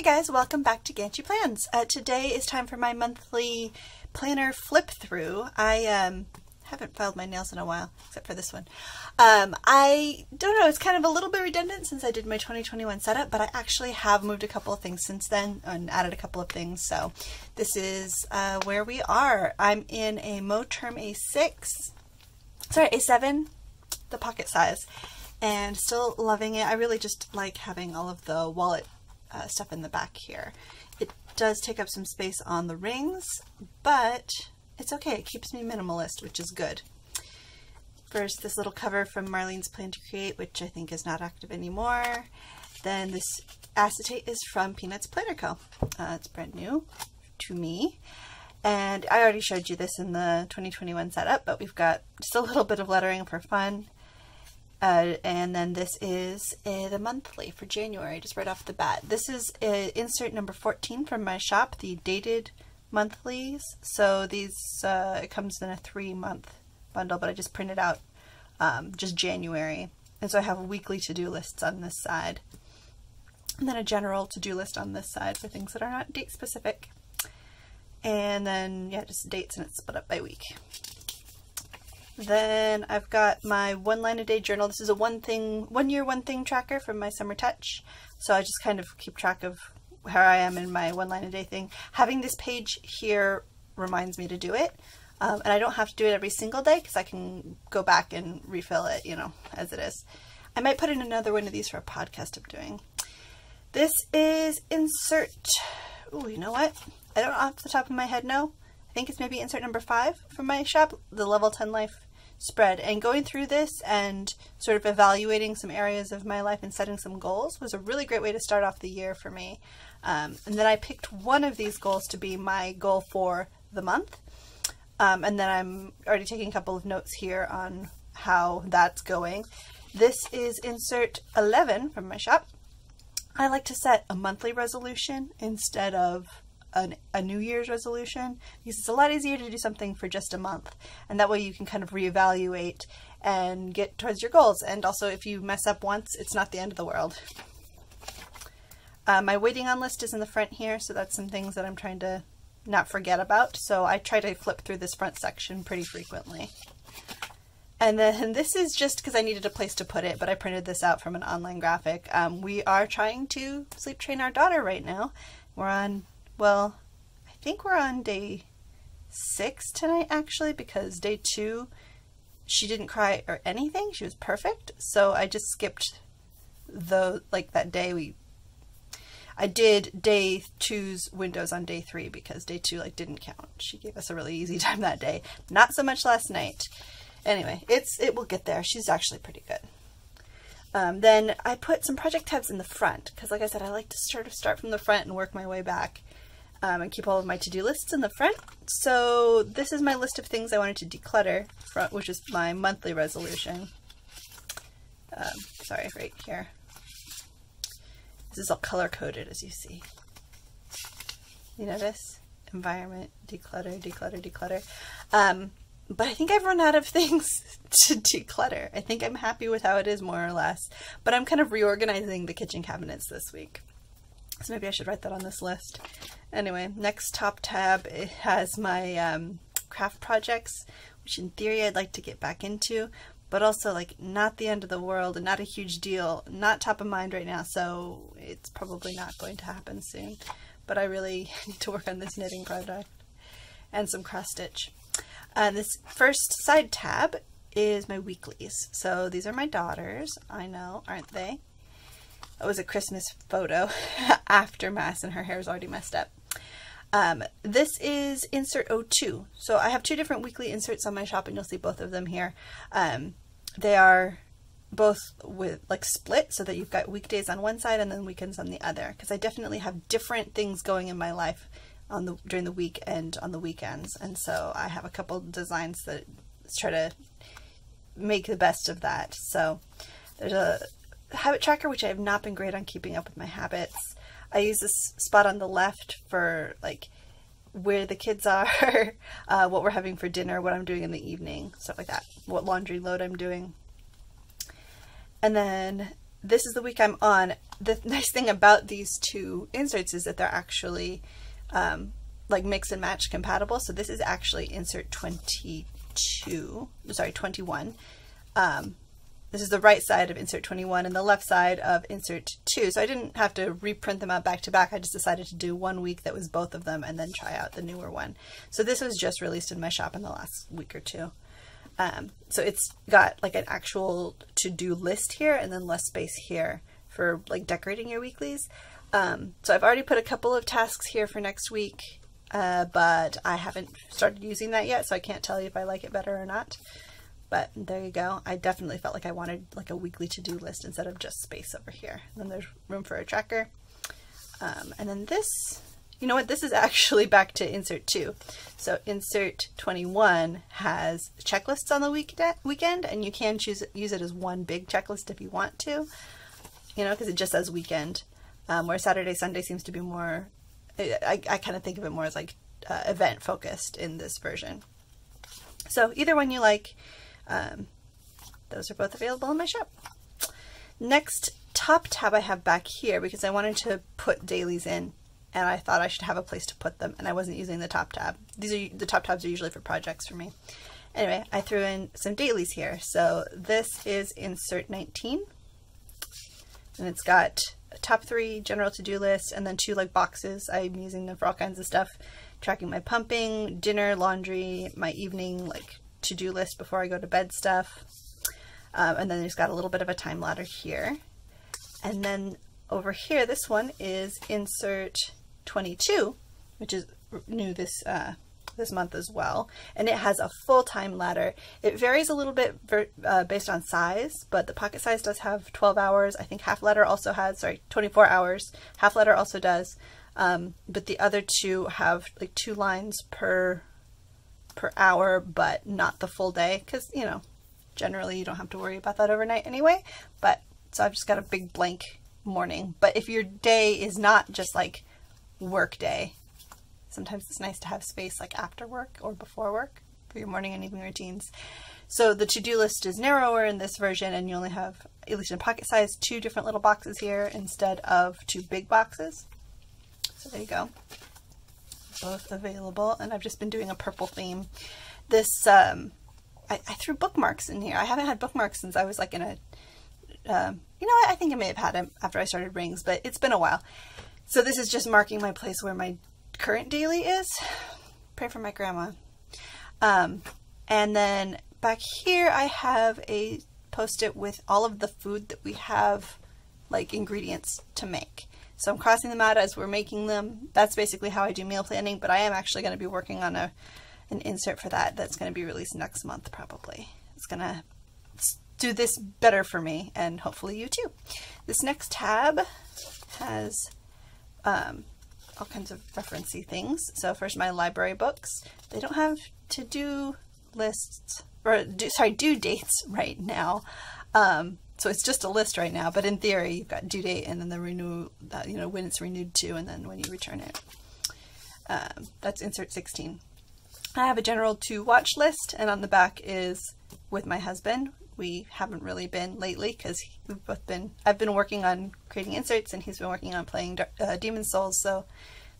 Hey guys, welcome back to Ganchi Plans. Uh, today is time for my monthly planner flip through. I um, haven't filed my nails in a while, except for this one. Um, I don't know, it's kind of a little bit redundant since I did my 2021 setup, but I actually have moved a couple of things since then and added a couple of things. So this is uh, where we are. I'm in a Moterm A6, sorry, A7, the pocket size, and still loving it. I really just like having all of the wallet uh, stuff in the back here. It does take up some space on the rings, but it's okay. It keeps me minimalist, which is good. First, this little cover from Marlene's Plan to Create, which I think is not active anymore. Then this acetate is from Peanuts Planner Co. Uh, it's brand new to me. And I already showed you this in the 2021 setup, but we've got just a little bit of lettering for fun. Uh, and then this is uh, the monthly for January, just right off the bat. This is uh, insert number 14 from my shop, the dated monthlies. So these, uh, it comes in a three month bundle, but I just printed out um, just January. And so I have weekly to-do lists on this side. And then a general to-do list on this side for things that are not date specific. And then, yeah, just dates and it's split up by week. Then I've got my one line a day journal. This is a one thing, one year, one thing tracker from My Summer Touch. So I just kind of keep track of where I am in my one line a day thing. Having this page here reminds me to do it. Um, and I don't have to do it every single day because I can go back and refill it, you know, as it is. I might put in another one of these for a podcast I'm doing. This is insert, oh, you know what? I don't off the top of my head know. I think it's maybe insert number five from my shop, the Level 10 Life spread. And going through this and sort of evaluating some areas of my life and setting some goals was a really great way to start off the year for me. Um, and then I picked one of these goals to be my goal for the month. Um, and then I'm already taking a couple of notes here on how that's going. This is insert 11 from my shop. I like to set a monthly resolution instead of an, a New Year's resolution because it's a lot easier to do something for just a month. And that way you can kind of reevaluate and get towards your goals. And also, if you mess up once, it's not the end of the world. Uh, my waiting on list is in the front here, so that's some things that I'm trying to not forget about. So I try to flip through this front section pretty frequently. And then this is just because I needed a place to put it, but I printed this out from an online graphic. Um, we are trying to sleep train our daughter right now. We're on well, I think we're on day six tonight actually because day two she didn't cry or anything. She was perfect. So I just skipped the like that day we I did day two's windows on day three because day two like didn't count. She gave us a really easy time that day. Not so much last night. Anyway, it's it will get there. She's actually pretty good. Um, then I put some project tabs in the front because like I said, I like to sort of start from the front and work my way back um, and keep all of my to-do lists in the front. So this is my list of things I wanted to declutter, which is my monthly resolution. Um, sorry, right here. This is all color-coded, as you see. You notice? Environment, declutter, declutter, declutter. Um, but I think I've run out of things to declutter. I think I'm happy with how it is, more or less. But I'm kind of reorganizing the kitchen cabinets this week. So maybe I should write that on this list. Anyway, next top tab, it has my um, craft projects, which in theory I'd like to get back into, but also like not the end of the world and not a huge deal, not top of mind right now, so it's probably not going to happen soon. But I really need to work on this knitting project and some cross stitch. Uh, this first side tab is my weeklies. So these are my daughters. I know, aren't they? It was a Christmas photo after Mass and her hair is already messed up. Um, this is insert 02. So I have two different weekly inserts on my shop and you'll see both of them here. Um, they are both with like split so that you've got weekdays on one side and then weekends on the other because I definitely have different things going in my life on the during the week and on the weekends and so I have a couple designs that try to make the best of that so there's a habit tracker which I have not been great on keeping up with my habits I use this spot on the left for like where the kids are, uh, what we're having for dinner, what I'm doing in the evening, stuff like that, what laundry load I'm doing. And then this is the week I'm on. The nice thing about these two inserts is that they're actually um, like mix and match compatible. So this is actually insert 22, sorry, 21. Um, this is the right side of insert 21 and the left side of insert 2. So I didn't have to reprint them out back to back. I just decided to do one week that was both of them and then try out the newer one. So this was just released in my shop in the last week or two. Um, so it's got like an actual to-do list here and then less space here for like decorating your weeklies. Um, so I've already put a couple of tasks here for next week, uh, but I haven't started using that yet, so I can't tell you if I like it better or not. But there you go. I definitely felt like I wanted like a weekly to-do list instead of just space over here. And then there's room for a tracker. Um, and then this, you know what, this is actually back to insert 2. So insert 21 has checklists on the week weekend, and you can choose use it as one big checklist if you want to, you know, because it just says weekend. Um, where Saturday, Sunday seems to be more, I, I kind of think of it more as like uh, event focused in this version. So either one you like, um, those are both available in my shop. Next top tab I have back here because I wanted to put dailies in and I thought I should have a place to put them and I wasn't using the top tab. These are the top tabs are usually for projects for me. Anyway, I threw in some dailies here. So this is insert 19 and it's got a top three general to-do list and then two like boxes. I'm using them for all kinds of stuff, tracking my pumping, dinner, laundry, my evening like to-do list before I go to bed stuff. Um, and then there's got a little bit of a time ladder here. And then over here, this one is insert 22, which is new this uh, this month as well. And it has a full-time ladder. It varies a little bit uh, based on size, but the pocket size does have 12 hours. I think half letter also has, sorry, 24 hours. Half letter also does. Um, but the other two have like two lines per per hour, but not the full day because, you know, generally you don't have to worry about that overnight anyway. But so I've just got a big blank morning. But if your day is not just like work day, sometimes it's nice to have space like after work or before work for your morning and evening routines. So the to-do list is narrower in this version and you only have, at least in pocket size, two different little boxes here instead of two big boxes. So there you go both available and I've just been doing a purple theme. This, um, I, I, threw bookmarks in here. I haven't had bookmarks since I was like in a, um, you know, I think I may have had them after I started rings, but it's been a while. So this is just marking my place where my current daily is. Pray for my grandma. Um, and then back here I have a post-it with all of the food that we have like ingredients to make. So I'm crossing them out as we're making them. That's basically how I do meal planning, but I am actually going to be working on a an insert for that that's going to be released next month probably. It's going to do this better for me and hopefully you too. This next tab has um, all kinds of referencey things. So first my library books. They don't have to-do lists or do, sorry, due dates right now. Um, so it's just a list right now, but in theory, you've got due date and then the renew, you know, when it's renewed to, and then when you return it. Um, that's insert 16. I have a general to watch list, and on the back is with my husband. We haven't really been lately because we've both been, I've been working on creating inserts and he's been working on playing uh, Demon's Souls, so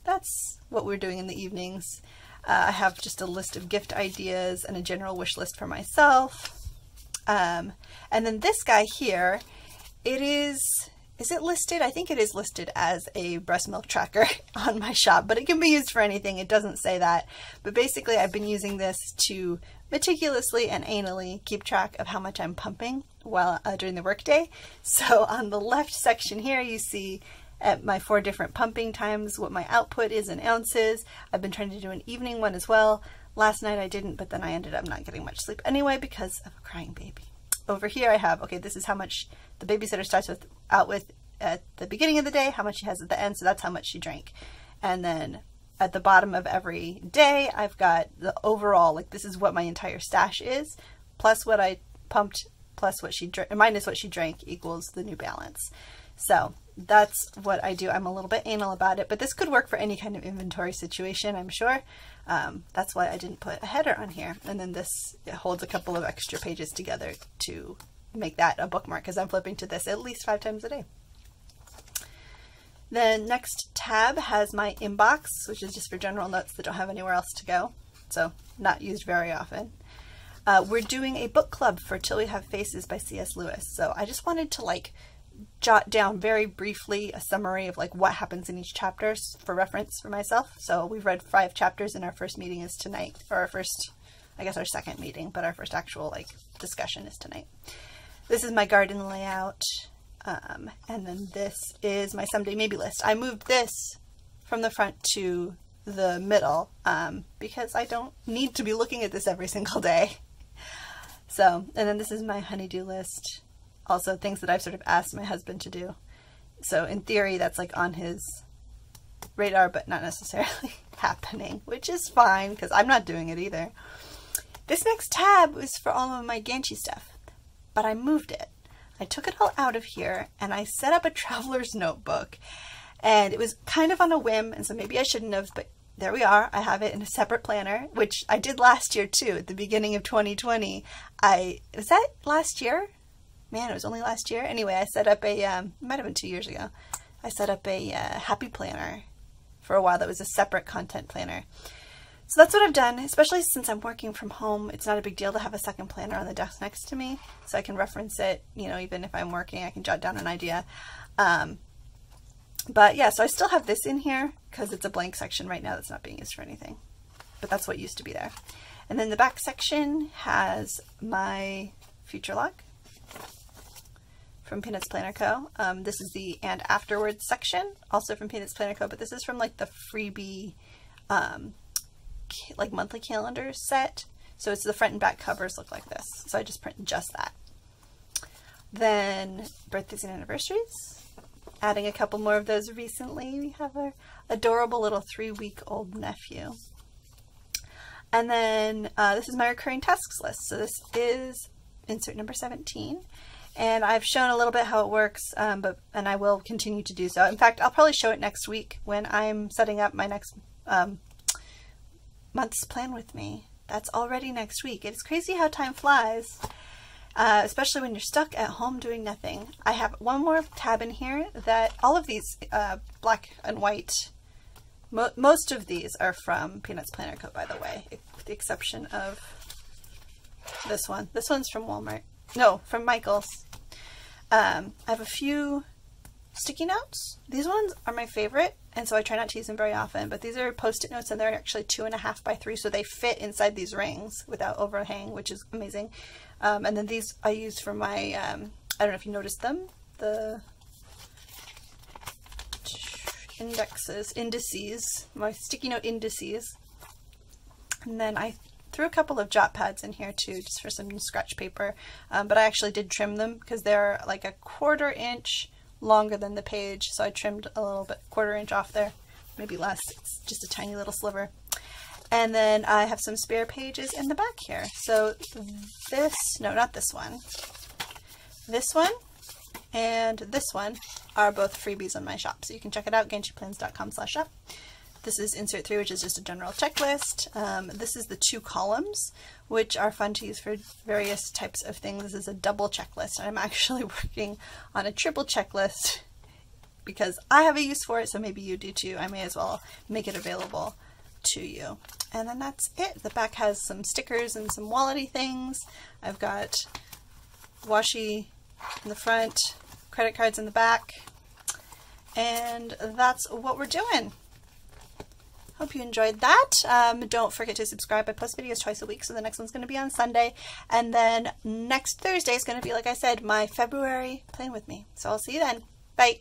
that's what we're doing in the evenings. Uh, I have just a list of gift ideas and a general wish list for myself. Um, and then this guy here, it is, is it listed? I think it is listed as a breast milk tracker on my shop, but it can be used for anything. It doesn't say that. But basically I've been using this to meticulously and anally keep track of how much I'm pumping while uh, during the workday. So on the left section here, you see at my four different pumping times what my output is in ounces. I've been trying to do an evening one as well. Last night I didn't, but then I ended up not getting much sleep anyway because of a crying baby. Over here I have, okay, this is how much the babysitter starts with out with at the beginning of the day, how much she has at the end, so that's how much she drank. And then at the bottom of every day, I've got the overall, like this is what my entire stash is, plus what I pumped, plus what she drank, minus what she drank equals the new balance. So that's what I do. I'm a little bit anal about it, but this could work for any kind of inventory situation, I'm sure. Um, that's why I didn't put a header on here. And then this holds a couple of extra pages together to make that a bookmark because I'm flipping to this at least five times a day. The next tab has my inbox, which is just for general notes that don't have anywhere else to go, so not used very often. Uh, we're doing a book club for Till We Have Faces by C.S. Lewis, so I just wanted to like jot down very briefly a summary of like what happens in each chapter for reference for myself. So we've read five chapters and our first meeting is tonight, or our first, I guess our second meeting, but our first actual like discussion is tonight. This is my garden layout. Um, and then this is my someday maybe list. I moved this from the front to the middle um, because I don't need to be looking at this every single day. So, and then this is my honey-do list. Also, things that I've sort of asked my husband to do. So, in theory, that's like on his radar, but not necessarily happening, which is fine because I'm not doing it either. This next tab was for all of my Ganchi stuff, but I moved it. I took it all out of here and I set up a traveler's notebook. And it was kind of on a whim, and so maybe I shouldn't have, but there we are. I have it in a separate planner, which I did last year too, at the beginning of 2020. I was that last year? Man, it was only last year. Anyway, I set up a um, might have been two years ago. I set up a uh, happy planner for a while. That was a separate content planner. So that's what I've done, especially since I'm working from home. It's not a big deal to have a second planner on the desk next to me, so I can reference it, you know, even if I'm working, I can jot down an idea. Um, but yeah, so I still have this in here because it's a blank section right now that's not being used for anything. But that's what used to be there. And then the back section has my future log from Peanuts Planner Co. Um, this is the and afterwards section, also from Peanuts Planner Co. But this is from like the freebie um, like monthly calendar set. So it's the front and back covers look like this. So I just print just that. Then birthdays and anniversaries. Adding a couple more of those recently. We have our adorable little three week old nephew. And then uh, this is my recurring tasks list. So this is insert number 17. And I've shown a little bit how it works, um, but and I will continue to do so. In fact, I'll probably show it next week when I'm setting up my next um, month's plan with me. That's already next week. It's crazy how time flies, uh, especially when you're stuck at home doing nothing. I have one more tab in here that all of these uh, black and white, mo most of these are from Peanuts Planner Co. by the way, with the exception of this one. This one's from Walmart. No, from Michael's. Um, I have a few sticky notes. These ones are my favorite, and so I try not to use them very often, but these are post-it notes, and they're actually two and a half by three, so they fit inside these rings without overhang, which is amazing. Um, and then these I use for my, um, I don't know if you noticed them, the indexes, indices, my sticky note indices. And then I threw a couple of jot pads in here too, just for some scratch paper. Um, but I actually did trim them because they're like a quarter inch longer than the page, so I trimmed a little bit, quarter inch off there, maybe less. It's just a tiny little sliver. And then I have some spare pages in the back here. So this, no, not this one. This one and this one are both freebies on my shop. So you can check it out, ganchiplans.com slash shop. This is insert three, which is just a general checklist. Um, this is the two columns, which are fun to use for various types of things. This is a double checklist. I'm actually working on a triple checklist because I have a use for it, so maybe you do too. I may as well make it available to you. And then that's it. The back has some stickers and some wallety things. I've got washi in the front, credit cards in the back, and that's what we're doing. Hope you enjoyed that. Um, don't forget to subscribe. I post videos twice a week, so the next one's going to be on Sunday. And then next Thursday is going to be, like I said, my February Plan With Me. So I'll see you then. Bye.